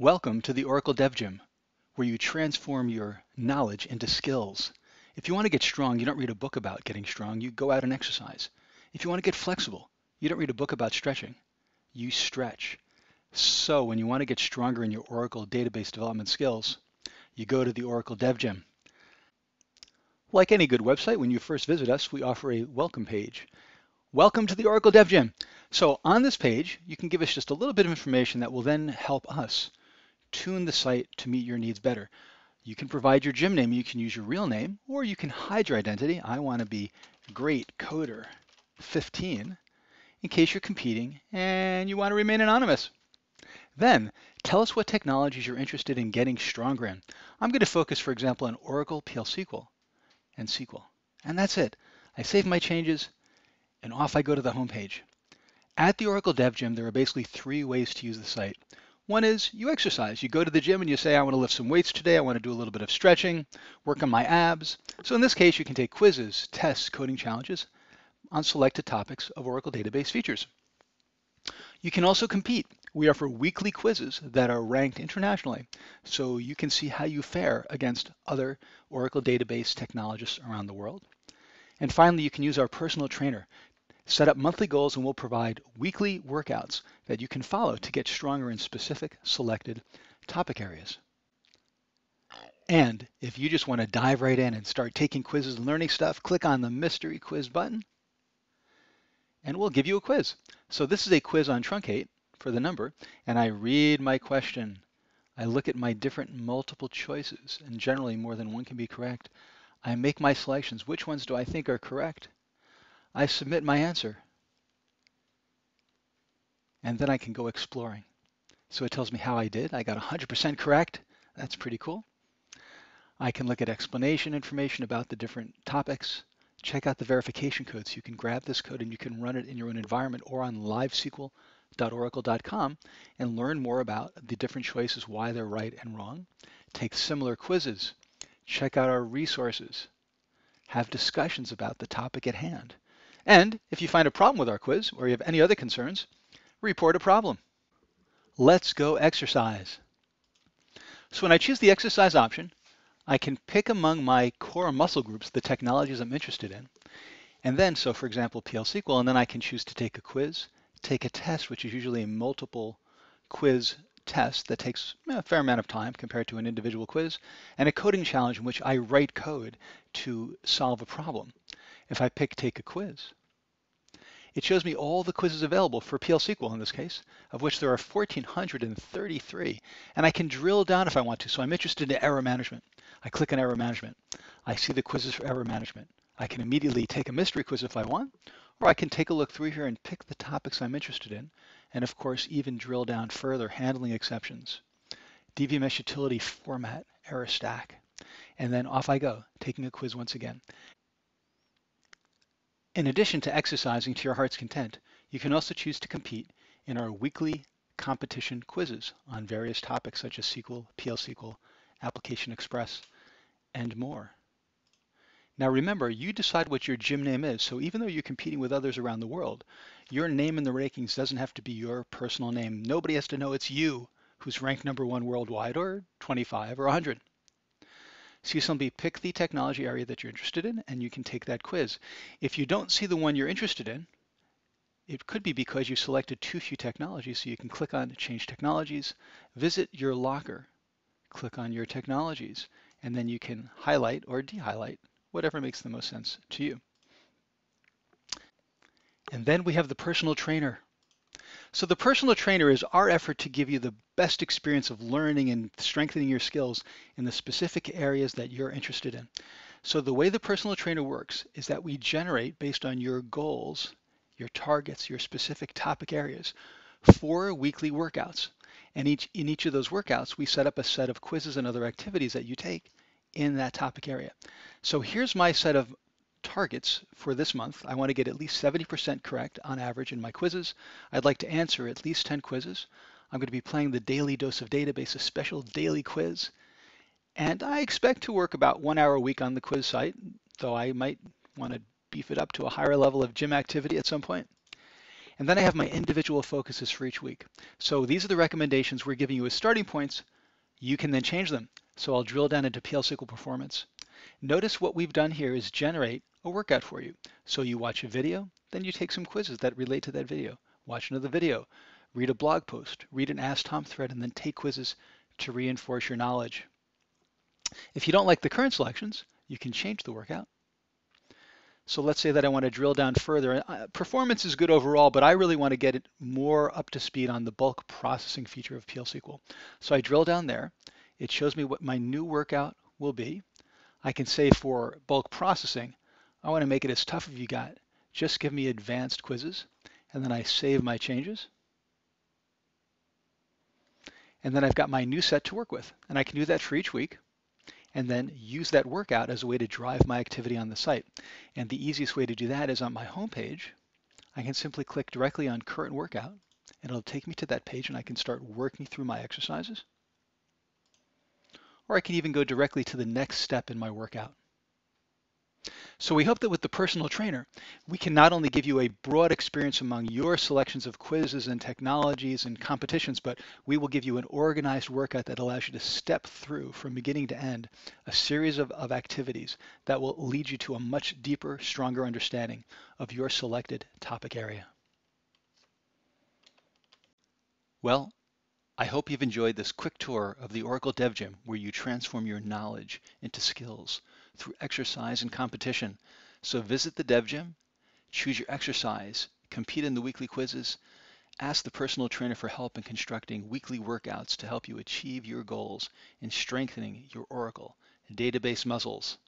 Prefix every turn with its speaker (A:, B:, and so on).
A: Welcome to the Oracle Dev Gym, where you transform your knowledge into skills. If you want to get strong, you don't read a book about getting strong, you go out and exercise. If you want to get flexible, you don't read a book about stretching, you stretch. So when you want to get stronger in your Oracle database development skills, you go to the Oracle Dev Gym. Like any good website, when you first visit us, we offer a welcome page. Welcome to the Oracle Dev Gym. So on this page, you can give us just a little bit of information that will then help us tune the site to meet your needs better. You can provide your gym name, you can use your real name, or you can hide your identity. I want to be Great Coder 15 in case you're competing and you want to remain anonymous. Then tell us what technologies you're interested in getting stronger in. I'm going to focus, for example, on Oracle PL SQL and SQL. And that's it. I save my changes and off I go to the home page. At the Oracle Dev Gym, there are basically three ways to use the site. One is you exercise. You go to the gym and you say, I want to lift some weights today. I want to do a little bit of stretching, work on my abs. So in this case, you can take quizzes, tests, coding challenges on selected topics of Oracle database features. You can also compete. We offer weekly quizzes that are ranked internationally, so you can see how you fare against other Oracle database technologists around the world. And finally, you can use our personal trainer Set up monthly goals and we'll provide weekly workouts that you can follow to get stronger in specific selected topic areas. And if you just want to dive right in and start taking quizzes and learning stuff, click on the mystery quiz button and we'll give you a quiz. So this is a quiz on truncate for the number and I read my question. I look at my different multiple choices and generally more than one can be correct. I make my selections. Which ones do I think are correct? I submit my answer. And then I can go exploring. So it tells me how I did. I got 100% correct. That's pretty cool. I can look at explanation information about the different topics. Check out the verification code. So you can grab this code and you can run it in your own environment or on livesql.oracle.com and learn more about the different choices, why they're right and wrong. Take similar quizzes. Check out our resources. Have discussions about the topic at hand. And if you find a problem with our quiz or you have any other concerns, report a problem. Let's go exercise. So when I choose the exercise option, I can pick among my core muscle groups the technologies I'm interested in. And then, so for example, PL SQL, and then I can choose to take a quiz, take a test, which is usually a multiple quiz test that takes eh, a fair amount of time compared to an individual quiz, and a coding challenge in which I write code to solve a problem. If I pick take a quiz, it shows me all the quizzes available for PL SQL in this case, of which there are 1,433. And I can drill down if I want to. So I'm interested in error management. I click on error management. I see the quizzes for error management. I can immediately take a mystery quiz if I want, or I can take a look through here and pick the topics I'm interested in. And of course, even drill down further, handling exceptions, DBMS utility format, error stack. And then off I go, taking a quiz once again. In addition to exercising to your heart's content, you can also choose to compete in our weekly competition quizzes on various topics such as SQL, PL SQL, Application Express, and more. Now remember, you decide what your gym name is, so even though you're competing with others around the world, your name in the rankings doesn't have to be your personal name. Nobody has to know it's you who's ranked number one worldwide or 25 or 100. CSLB, pick the technology area that you're interested in and you can take that quiz. If you don't see the one you're interested in, it could be because you selected too few technologies, so you can click on Change Technologies, visit your locker, click on your technologies, and then you can highlight or de-highlight whatever makes the most sense to you. And then we have the personal trainer. So the personal trainer is our effort to give you the best experience of learning and strengthening your skills in the specific areas that you're interested in. So the way the personal trainer works is that we generate based on your goals, your targets, your specific topic areas, four weekly workouts. And each in each of those workouts, we set up a set of quizzes and other activities that you take in that topic area. So here's my set of targets for this month. I want to get at least 70% correct on average in my quizzes. I'd like to answer at least 10 quizzes. I'm going to be playing the Daily Dose of Database, a special daily quiz. And I expect to work about one hour a week on the quiz site, though I might want to beef it up to a higher level of gym activity at some point. And then I have my individual focuses for each week. So these are the recommendations we're giving you as starting points. You can then change them. So I'll drill down into PL SQL performance. Notice what we've done here is generate a workout for you. So you watch a video, then you take some quizzes that relate to that video. Watch another video, read a blog post, read an Ask Tom thread, and then take quizzes to reinforce your knowledge. If you don't like the current selections, you can change the workout. So let's say that I want to drill down further. Uh, performance is good overall, but I really want to get it more up to speed on the bulk processing feature of PL SQL. So I drill down there. It shows me what my new workout will be. I can say for bulk processing, I want to make it as tough as you got. Just give me advanced quizzes, and then I save my changes. And then I've got my new set to work with, and I can do that for each week and then use that workout as a way to drive my activity on the site. And the easiest way to do that is on my homepage. I can simply click directly on current workout and it'll take me to that page and I can start working through my exercises. Or I can even go directly to the next step in my workout. So we hope that with the personal trainer, we can not only give you a broad experience among your selections of quizzes and technologies and competitions, but we will give you an organized workout that allows you to step through from beginning to end a series of, of activities that will lead you to a much deeper, stronger understanding of your selected topic area. Well, I hope you've enjoyed this quick tour of the Oracle Dev Gym where you transform your knowledge into skills through exercise and competition. So visit the Dev Gym, choose your exercise, compete in the weekly quizzes, ask the personal trainer for help in constructing weekly workouts to help you achieve your goals in strengthening your Oracle database muscles.